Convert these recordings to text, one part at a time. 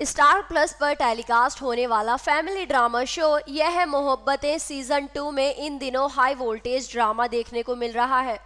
Star plus पर telecast होने वाला फैमिली ड्रामा शो यह मोहब्बतें सीज़न टू में इन दिनों हाई वोल्टेज ड्रामा देखने को मिल रहा है।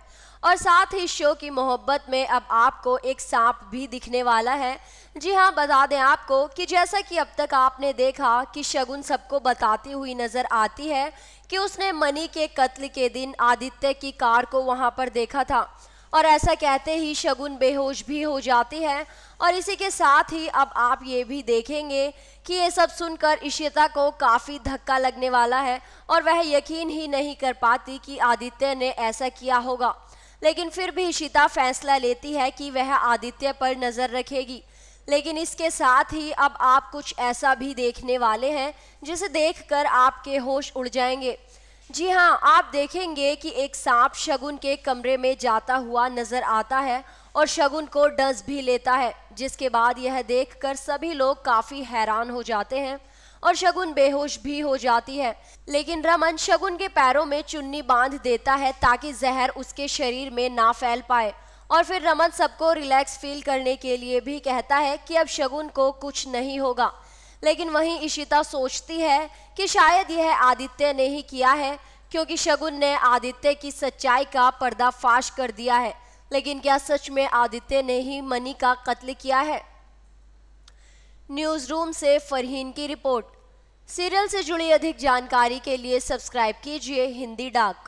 और साथ ही शो की मोहब्बत में अब आपको एक सांप भी दिखने वाला है। जी हाँ बता दें आपको कि जैसा कि अब तक आपने देखा कि शगुन सबको बताती हुई नज़र आती है कि उसने मनी के कत्ल के दिन आदित्य की कार को वहाँ पर देखा था। और ऐसा कहते ही शगुन बेहोश भी हो जाती है। और इसी के साथ ही अब आप ये भी देखेंगे कि ये सब सुनकर इशिता को काफ़ी धक्का लगने वाला है और वह यकीन ही नहीं कर पाती कि आदित्य ने ऐसा किया होगा। लेकिन फिर भी इशिता फैसला लेती है कि वह आदित्य पर नज़र रखेगी। लेकिन इसके साथ ही अब आप कुछ ऐसा भी देखने वाले हैं, जिसे देखकर आपके होश उड़ जाएँगे। जी हाँ आप देखेंगे कि एक सांप शगुन के कमरे में जाता हुआ नज़र आता है और शगुन को डस भी लेता है, जिसके बाद यह देखकर सभी लोग काफ़ी हैरान हो जाते हैं और शगुन बेहोश भी हो जाती है। लेकिन रमन शगुन के पैरों में चुन्नी बाँध देता है ताकि जहर उसके शरीर में ना फैल पाए। और फिर रमन सबको रिलैक्स फील करने के लिए भी कहता है कि अब शगुन को कुछ नहीं होगा। लेकिन वहीं इशिता सोचती है कि शायद यह आदित्य ने ही किया है, क्योंकि शगुन ने आदित्य की सच्चाई का पर्दाफाश कर दिया है। लेकिन क्या सच में आदित्य ने ही मनी का कत्ल किया है? न्यूज़ रूम से फरहीन की रिपोर्ट। सीरियल से जुड़ी अधिक जानकारी के लिए सब्सक्राइब कीजिए हिंदी डाक।